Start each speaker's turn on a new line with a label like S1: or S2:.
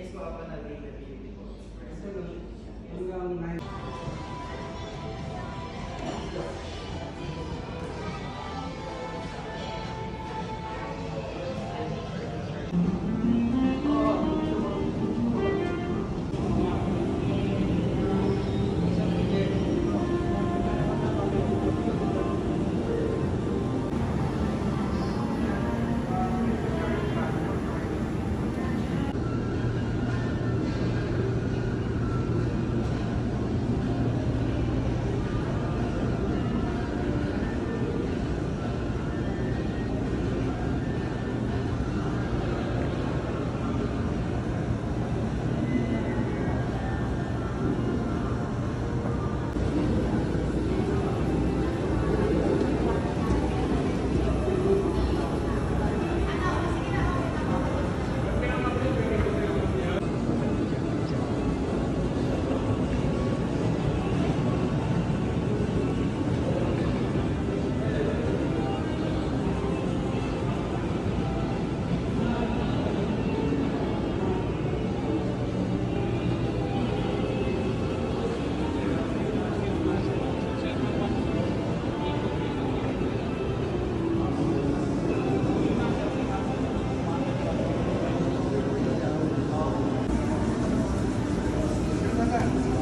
S1: Yes po, ako nag-rate the beauty po.
S2: Hanggang 9. that.